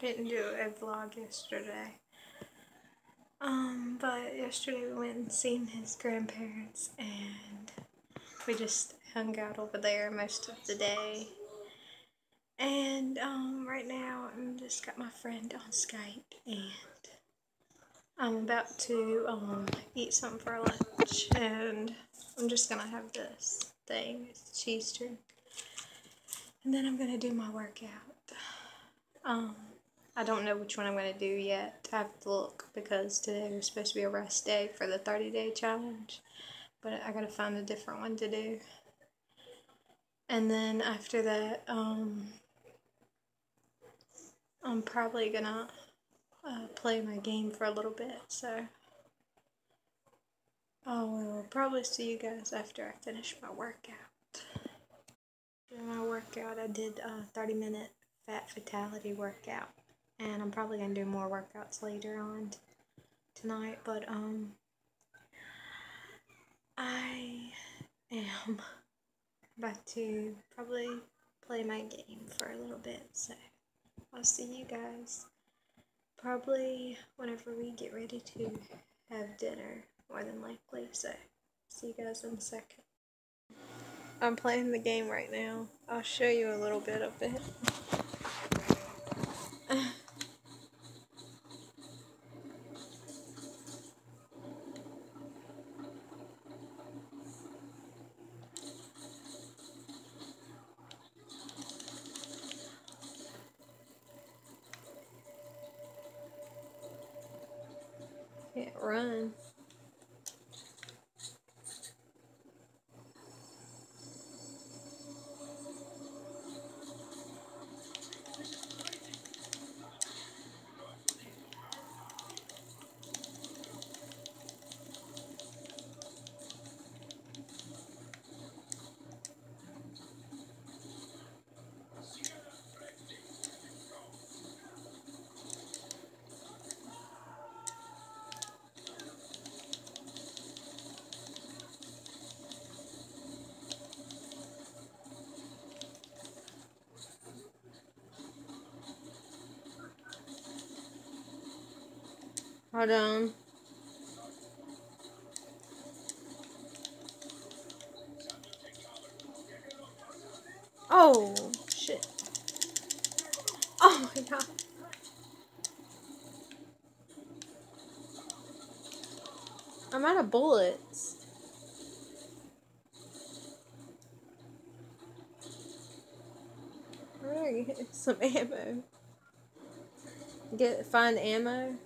didn't do a vlog yesterday. Um, but yesterday we went and seen his grandparents and we just hung out over there most of the day. And um, right now I'm just got my friend on Skype and I'm about to um, eat something for lunch and I'm just gonna have this thing, it's cheese drink. And then I'm gonna do my workout. Um, I don't know which one I'm going to do yet. I have to look because today was supposed to be a rest day for the 30 day challenge. But I got to find a different one to do. And then after that, um, I'm probably going to uh, play my game for a little bit. So I will probably see you guys after I finish my workout. After my workout, I did a 30 minute fat fatality workout and I'm probably gonna do more workouts later on tonight but um I am about to probably play my game for a little bit so I'll see you guys probably whenever we get ready to have dinner more than likely so see you guys in a second. I'm playing the game right now. I'll show you a little bit of it Can't run. Hold on. Oh, shit. Oh my god. I'm out of bullets. Where do I get some ammo? Get find ammo.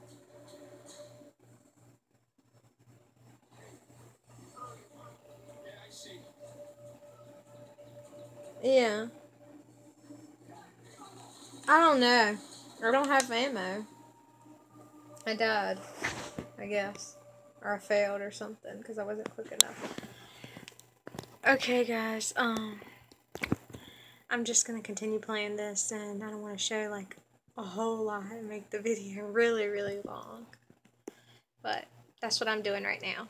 Yeah. I don't know. I don't have ammo. I died, I guess. Or I failed or something because I wasn't quick enough. Okay, guys. Um, I'm just going to continue playing this and I don't want to show like a whole lot and make the video really, really long. But that's what I'm doing right now.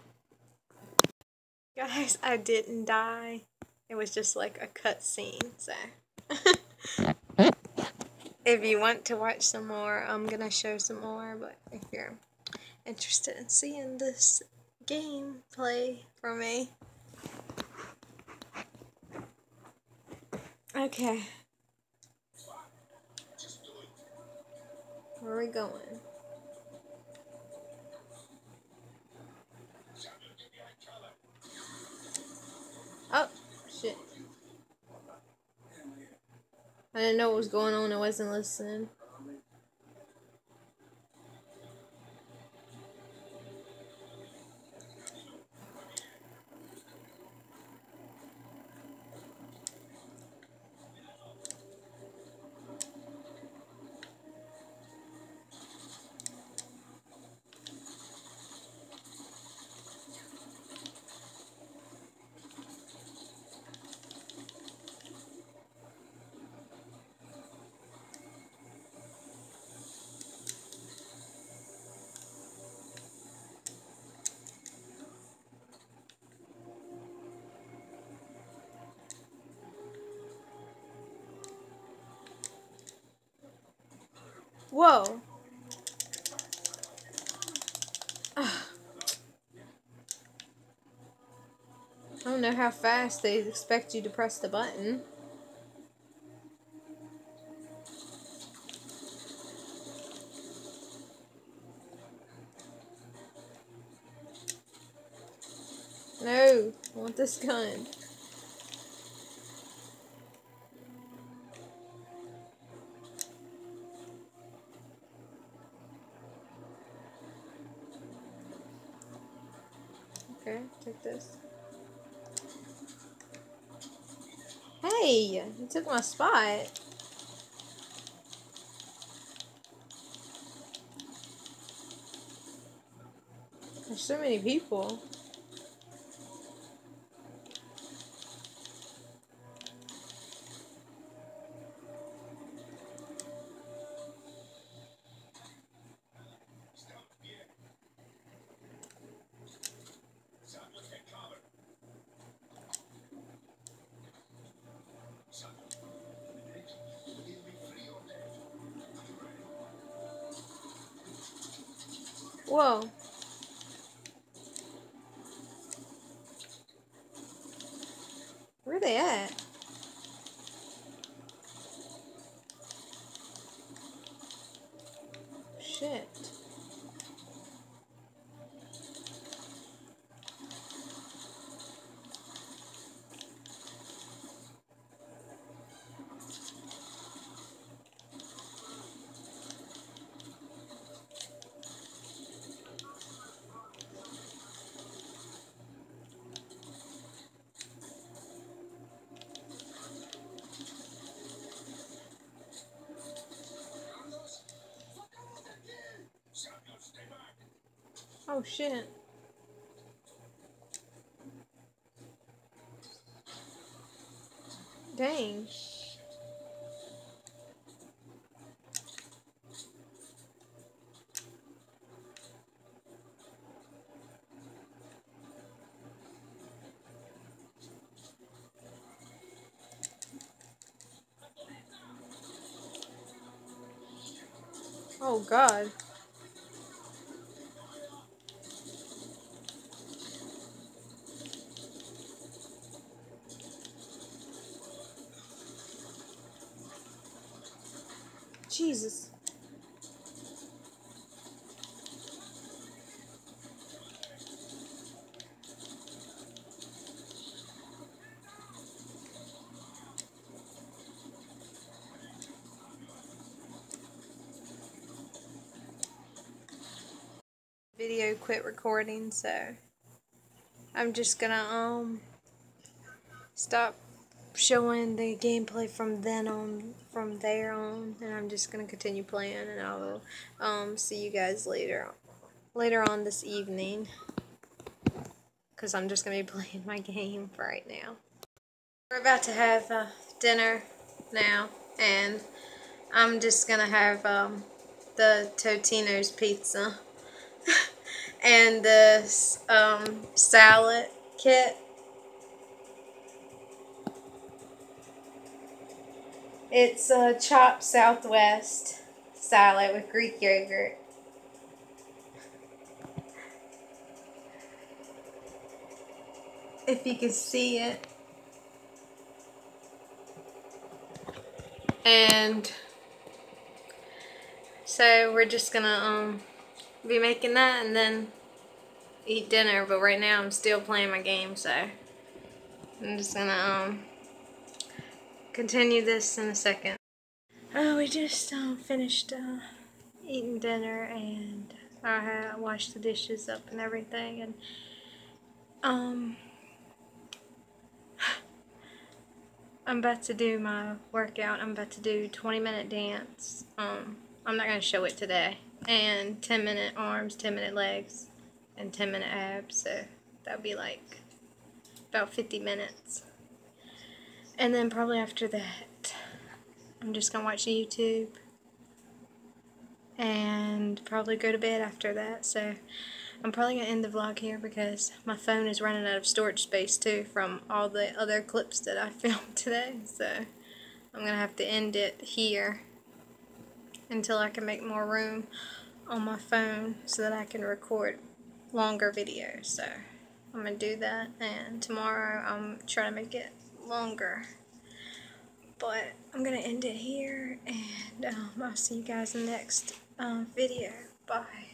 Guys, I didn't die. It was just like a cut scene, so. if you want to watch some more, I'm gonna show some more, but if you're interested in seeing this game play for me. Okay. Where are we going? Oh, shit. I didn't know what was going on. I wasn't listening. Whoa. Ugh. I don't know how fast they expect you to press the button. No, I want this gun. Okay, take this. Hey, you took my spot. There's so many people. Whoa. Where are they at? Shit. Oh shit. Dang. Oh god. Jesus. Video quit recording, so I'm just gonna um stop showing the gameplay from then on, from there on, and I'm just gonna continue playing, and I will um, see you guys later, later on this evening, because I'm just gonna be playing my game right now. We're about to have uh, dinner now, and I'm just gonna have um, the Totino's pizza and this um, salad kit It's a chopped Southwest salad with Greek yogurt. If you can see it. And so we're just gonna um be making that and then eat dinner, but right now I'm still playing my game, so I'm just gonna um continue this in a second. Oh, we just um, finished uh, eating dinner and I washed the dishes up and everything and um I'm about to do my workout. I'm about to do 20 minute dance. Um, I'm not going to show it today. And 10 minute arms, 10 minute legs, and 10 minute abs. So that would be like about 50 minutes. And then probably after that, I'm just going to watch YouTube and probably go to bed after that. So I'm probably going to end the vlog here because my phone is running out of storage space too from all the other clips that I filmed today. So I'm going to have to end it here. until I can make more room on my phone so that I can record longer videos. So I'm going to do that and tomorrow I'm trying to make it longer. But I'm going to end it here and um, I'll see you guys in the next um, video. Bye.